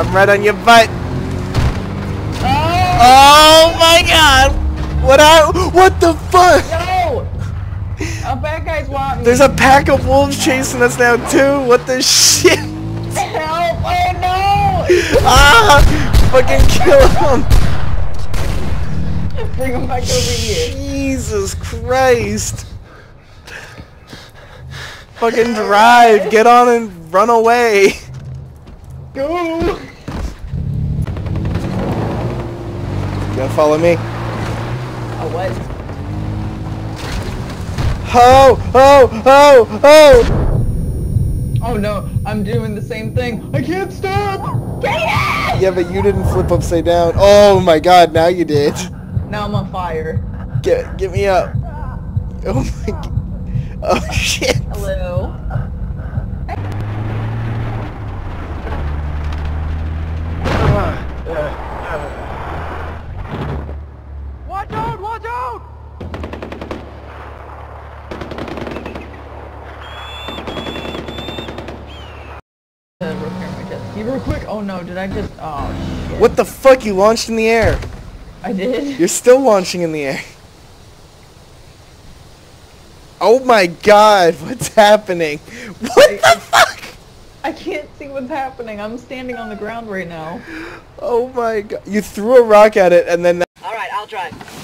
I'm right on your butt. Oh my god! What I? What the fuck? No! A bad guys want me. There's a pack of wolves chasing us now too. What the shit? Help! Oh no! Ah! Fucking kill him! Bring him back over here. Jesus Christ! Fucking drive! Get on and run away! Go! You gonna follow me? Oh what? Oh! Oh! Oh! Oh! Oh no! I'm doing the same thing. I can't stop. Yeah, but you didn't flip upside down. Oh my god, now you did. Now I'm on fire. Get get me up. Oh my god. Oh shit. Hello. Watch out! Watch out! Uh, repair my jet ski real quick. Oh no! Did I just? Oh shit. What the fuck? You launched in the air. I did. You're still launching in the air. Oh my god, what's happening? What the fuck? I can't see what's happening. I'm standing on the ground right now. Oh my god. You threw a rock at it and then that Alright, I'll drive.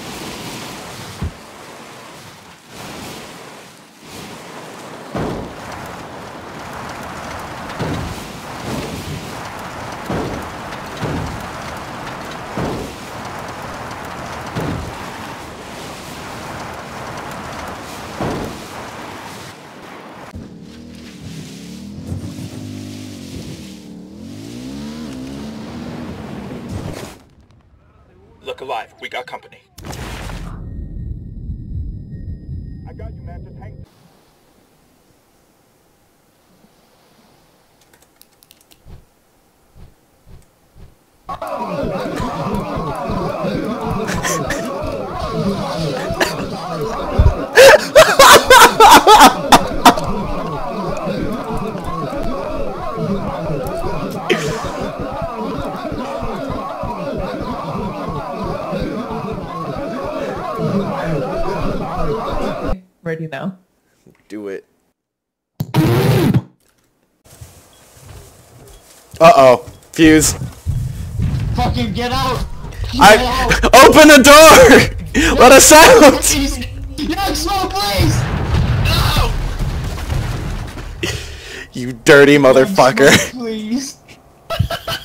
Look alive. We got company. I got you, man. Just hang. Ready now. do it. Uh-oh. Fuse. Fucking get out! Get I out! open the door! Let us out! Please! Yes, no, please! No! You dirty motherfucker. Please!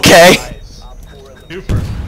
Okay. Super.